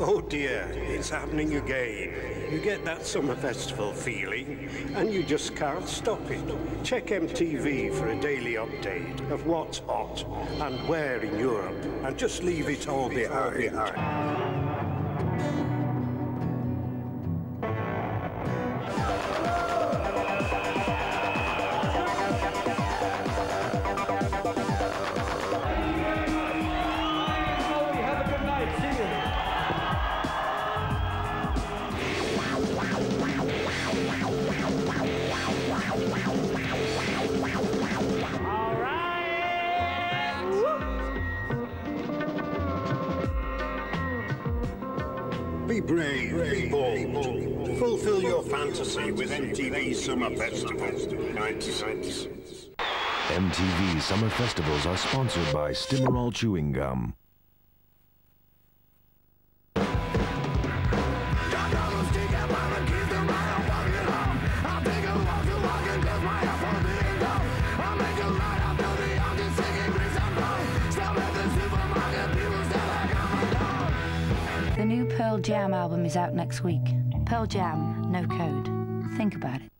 Oh dear, it's happening again. You get that summer festival feeling, and you just can't stop it. Check MTV for a daily update of what's hot and where in Europe, and just leave it all behind. Be brave, be bold. Fulfill your fantasy with MTV Summer Festival 1996. MTV Summer Festivals are sponsored by Stimorol Chewing Gum. New Pearl Jam album is out next week. Pearl Jam, no code. Think about it.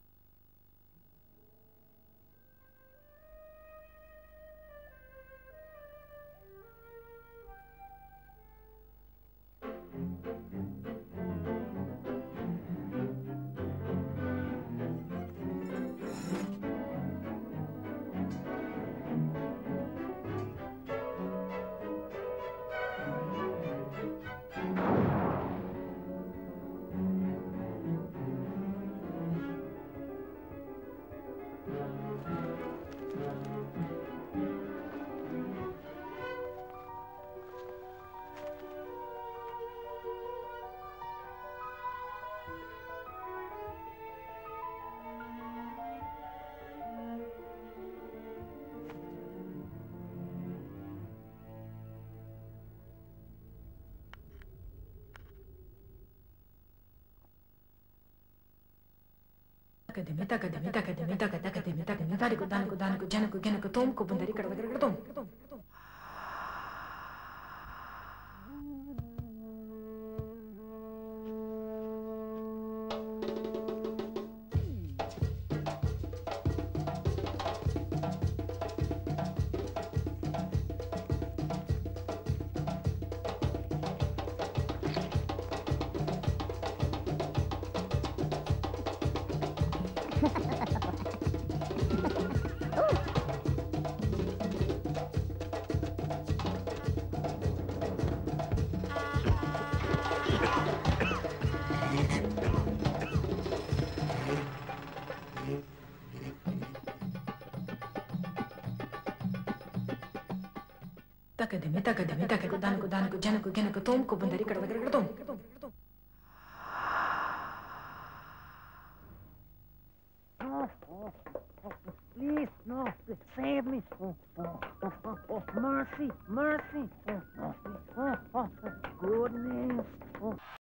でめたかでめたかでめたかだかでめたかなだれこだぬこだぬこじゃぬこげぬことんこぶんだりからわかるからとん。ತಕದೆ ಮೆ ತಕದೆ ಮೆ ತಕದೆ ದಾನಕು ದಾನಕು ಜನಕು ಗೆನಕು ತೋಮ್ಕು ಬಂದರೆ ಕಡವದರೆ ಕಡತೋಮ್ mercy. Oh, oh, oh, mercy, mercy. mercy. goodness.